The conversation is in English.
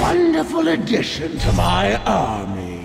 Wonderful addition to my army.